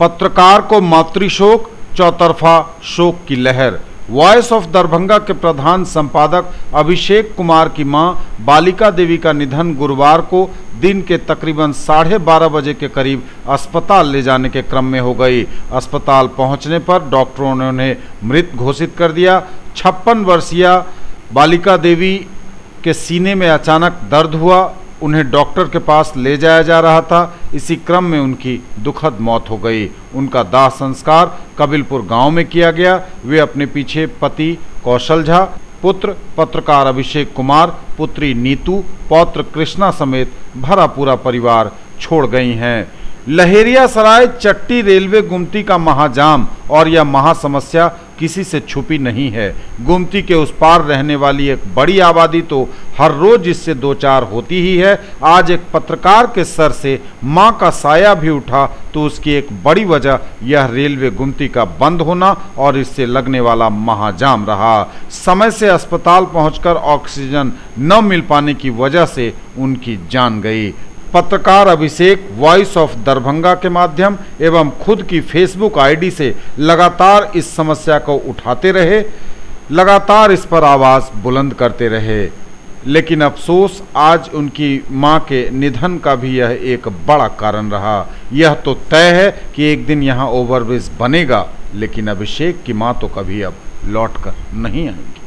पत्रकार को मातृशोक, चौतरफा शोक की लहर। वॉइस ऑफ़ दरभंगा के प्रधान संपादक अभिषेक कुमार की माँ, बालिका देवी का निधन गुरुवार को दिन के तकरीबन साढ़े बारह बजे के करीब अस्पताल ले जाने के क्रम में हो गई। अस्पताल पहुँचने पर डॉक्टरों ने उन्हें मृत घोषित कर दिया। छप्पन वर्षीय बालिका देवी के सीने में अचानक दर्द हुआ। उन्हें डॉक्टर के पास ले जाया जा रहा था। इसी क्रम में उनकी दुखद मौत हो गई। उनका दाह संस्कार कबिलपुर गाँव में किया गया। वे अपने पीछे पति कौशल झा, पुत्र पत्रकार अभिषेक कुमार, पुत्री नीतू, पौत्र कृष्णा समेत भरा पूरा परिवार छोड़ गई हैं। लहेरिया सराय चट्टी रेलवे गुमती का महाजाम और यह महासमस्या किसी से छुपी नहीं है। गुमती के उस पार रहने वाली एक बड़ी आबादी तो हर रोज इससे दो चार होती ही है। आज एक पत्रकार के सर से माँ का साया भी उठा तो उसकी एक बड़ी वजह, यह रेलवे गुमती का बंद होना और इससे लगने वाला महाजाम रहा। समय से अस्पताल पहुंचकर ऑक्सीजन न मिल पाने की वजह से उनकी जान गई। पत्रकार अभिषेक वॉइस ऑफ़ दरभंगा के माध्यम एवं खुद की फेसबुक आईडी से लगातार इस समस्या को उठाते रहे, लगातार इस पर आवाज़ बुलंद करते रहे। लेकिन अफसोस, आज उनकी माँ के निधन का भी यह एक बड़ा कारण रहा। यह तो तय है कि एक दिन यहाँ ओवरब्रिज बनेगा, लेकिन अभिषेक की माँ तो कभी अब लौट कर नहीं आएँगी।